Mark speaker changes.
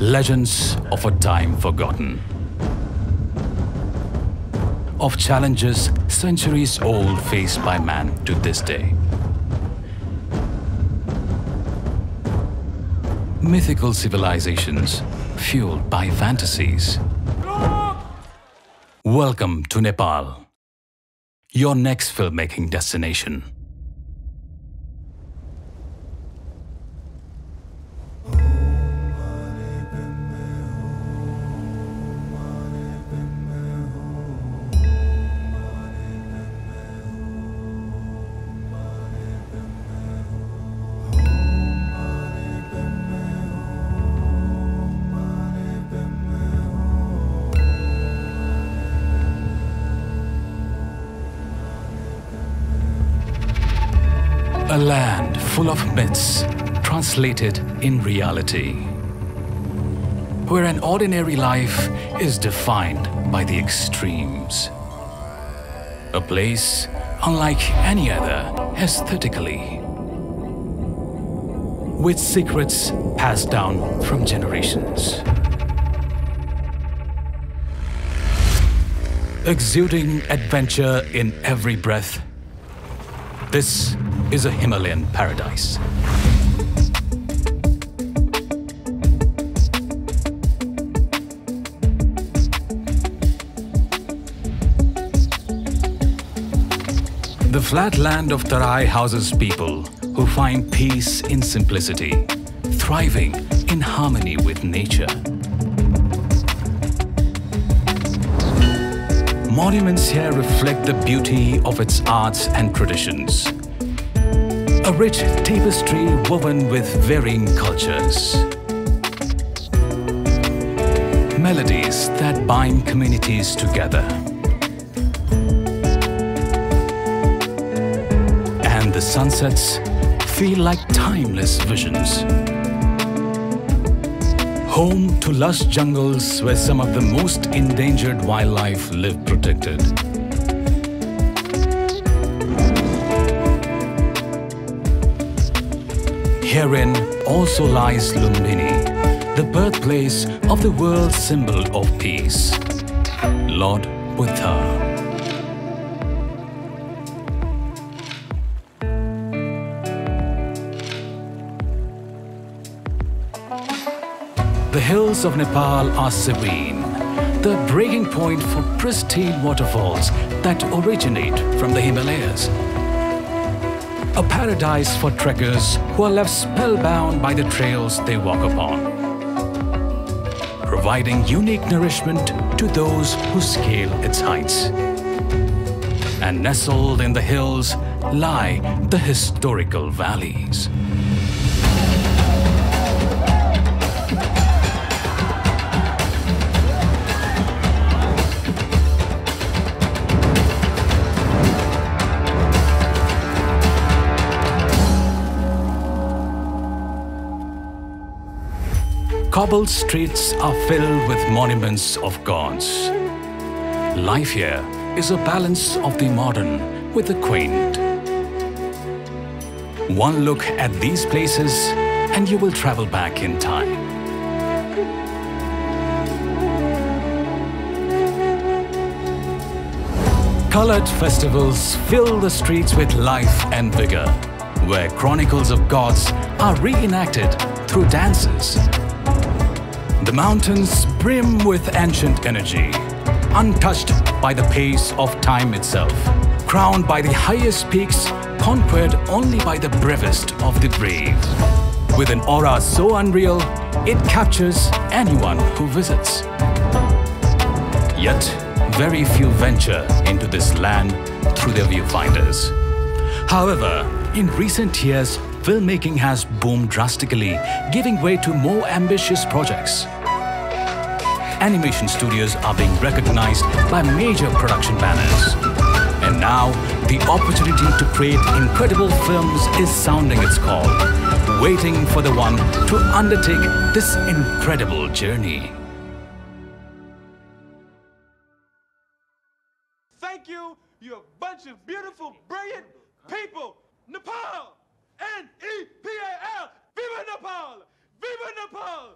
Speaker 1: Legends of a time forgotten. Of challenges centuries old faced by man to this day. Mythical civilizations fueled by fantasies. Welcome to Nepal, your next filmmaking destination. A land full of myths translated in reality. Where an ordinary life is defined by the extremes. A place unlike any other aesthetically. With secrets passed down from generations. Exuding adventure in every breath. This is a Himalayan paradise. The flat land of Tarai houses people who find peace in simplicity, thriving in harmony with nature. Monuments here reflect the beauty of its arts and traditions. A rich tapestry woven with varying cultures. Melodies that bind communities together. And the sunsets feel like timeless visions. Home to lush jungles where some of the most endangered wildlife live protected. Herein also lies Lumbini, the birthplace of the world symbol of peace, Lord Buddha. The hills of Nepal are serene, the breaking point for pristine waterfalls that originate from the Himalayas. A paradise for trekkers who are left spellbound by the trails they walk upon. Providing unique nourishment to those who scale its heights. And nestled in the hills lie the historical valleys. Cobbled streets are filled with monuments of gods. Life here is a balance of the modern with the quaint. One look at these places and you will travel back in time. Colored festivals fill the streets with life and vigor, where chronicles of gods are reenacted through dances. The mountains brim with ancient energy, untouched by the pace of time itself, crowned by the highest peaks conquered only by the bravest of the brave. With an aura so unreal, it captures anyone who visits. Yet, very few venture into this land through their viewfinders. However, in recent years, filmmaking has boomed drastically, giving way to more ambitious projects. Animation studios are being recognized by major production banners. And now, the opportunity to create incredible films is sounding its call, waiting for the one to undertake this incredible journey.
Speaker 2: Thank you. You're a bunch of beautiful, brilliant, N-E-P-A-L. Vive Nepal! Vive Nepal!